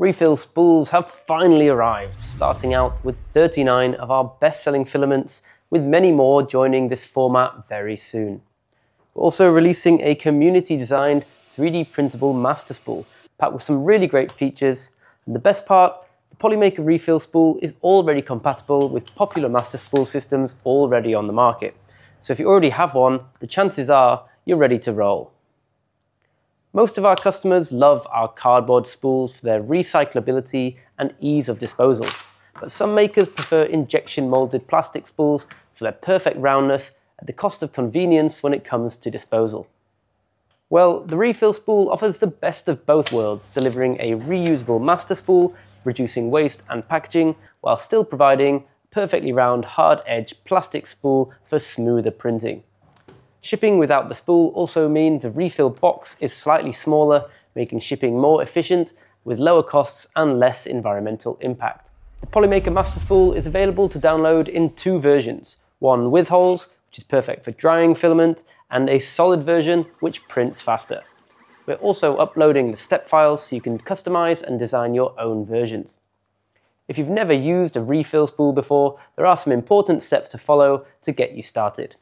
Refill spools have finally arrived, starting out with 39 of our best-selling filaments, with many more joining this format very soon. We're also releasing a community-designed 3D printable master spool, packed with some really great features, and the best part, the Polymaker Refill spool is already compatible with popular master spool systems already on the market. So if you already have one, the chances are you're ready to roll. Most of our customers love our cardboard spools for their recyclability and ease of disposal, but some makers prefer injection molded plastic spools for their perfect roundness at the cost of convenience when it comes to disposal. Well, the refill spool offers the best of both worlds, delivering a reusable master spool, reducing waste and packaging, while still providing perfectly round, hard-edged plastic spool for smoother printing. Shipping without the spool also means the refill box is slightly smaller, making shipping more efficient with lower costs and less environmental impact. The Polymaker Master Spool is available to download in two versions, one with holes, which is perfect for drying filament, and a solid version, which prints faster. We're also uploading the step files so you can customize and design your own versions. If you've never used a refill spool before, there are some important steps to follow to get you started.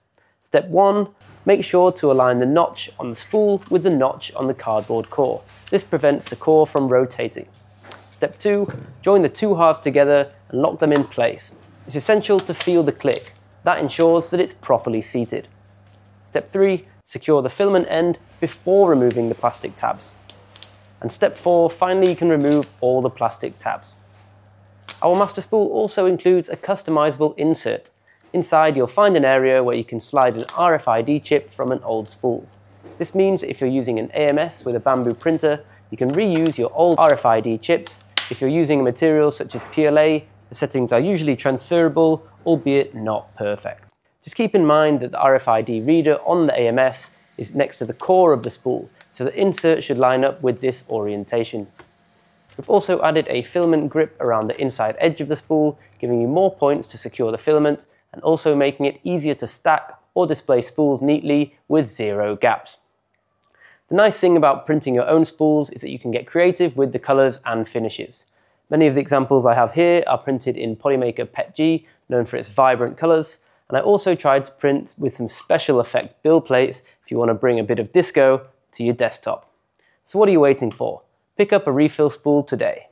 Step 1. Make sure to align the notch on the spool with the notch on the cardboard core. This prevents the core from rotating. Step 2. Join the two halves together and lock them in place. It's essential to feel the click. That ensures that it's properly seated. Step 3. Secure the filament end before removing the plastic tabs. And step 4. Finally, you can remove all the plastic tabs. Our master spool also includes a customizable insert. Inside you'll find an area where you can slide an RFID chip from an old spool. This means if you're using an AMS with a Bambu printer, you can reuse your old RFID chips. If you're using a material such as PLA, the settings are usually transferable, albeit not perfect. Just keep in mind that the RFID reader on the AMS is next to the core of the spool, so the insert should line up with this orientation. We've also added a filament grip around the inside edge of the spool, giving you more points to secure the filament and also making it easier to stack or display spools neatly with zero gaps. The nice thing about printing your own spools is that you can get creative with the colors and finishes. Many of the examples I have here are printed in Polymaker PETG, known for its vibrant colors, and I also tried to print with some special effect build plates if you want to bring a bit of disco to your desktop. So what are you waiting for? Pick up a refill spool today.